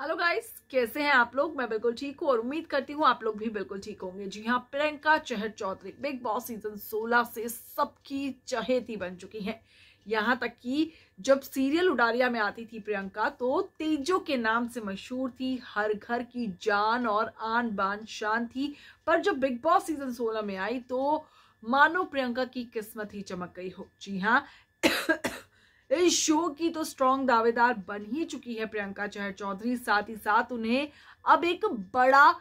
Hello guys कैसे हैं आप लोग? मैं बिल्कुल ठीक हूँ और उम्मीद करती हूँ आप लोग भी बिल्कुल ठीक होंगे। जी हाँ Priyanka Chahar Choudhary Bigg Boss season 16 से सबकी चहेती बन चुकी हैं। यहाँ तक कि जब सीरियल उडारिया में आती थी प्रियंका तो तेजो के नाम से मशहूर थी, हर घर की जान और आन बान शान थी। पर जब बिग बॉस सीज़न 16 में आई तो मानो प्रियंका की किस्मत ही चमक गई हो। जी हाँ इस शो की तो स्ट्रॉन्ग दावेदार बन ही चुकी है प्रियंका चहर चौधरी। साथ ही साथ उन्हें अब एक बड़ा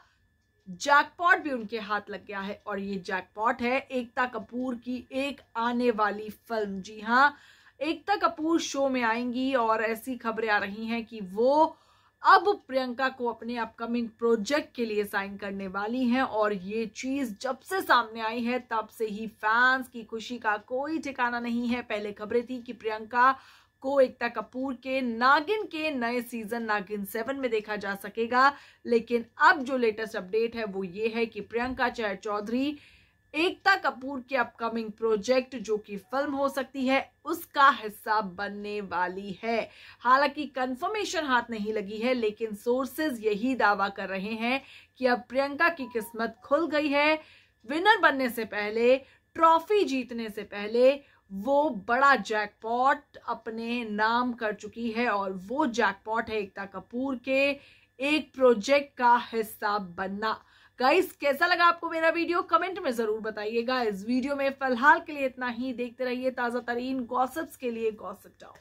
जैकपॉट भी उनके हाथ लग गया है और ये जैकपॉट है एकता कपूर की एक आने वाली फ़िल्म जी हाँ एकता कपूर शो में आएँगी और ऐसी खबरें आ रही हैं कि वो अब प्रियंका को अपने अपकमिंग प्रोजेक्ट के लिए साइन करने वाली हैं और ये चीज़ जब से सामने आई है, तब से ही फैंस की खुशी का कोई ठिकाना नहीं है। पहले खबरें थी कि प्रियंका को एकता कपूर के नागिन के नए सीज़न नागिन सेवन में देखा जा सकेगा। लेकिन अब जो लेटेस्ट अपडेट है, वो ये है कि प्रियंका चहर चौधरी, एकता कपूर के अपकमिंग प्रोजेक्ट जो कि फ़िल्म हो सकती है, उसका हिस्सा बनने वाली है। हालाँकि कंफर्मेशन हाथ नहीं लगी है, लेकिन सोर्सेज यही दावा कर रहे हैं कि अब प्रियंका की किस्मत खुल गई है। विनर बनने से पहले ट्रॉफी जीतने से पहले वो बड़ा जैकपॉट अपने नाम कर चुकी है और वो जैकपॉट है एकता कपूर के एक प्रोजेक्ट का हिस्सा बनना। गाइस, कैसा लगा आपको मेरा वीडियो? कमेंट में ज़रूर बताइएगा। इस वीडियो में फ़िलहाल के लिए इतना ही। देखते रहिए ताज़ा तरीन गॉसिप्स के लिए गॉसिप टाउन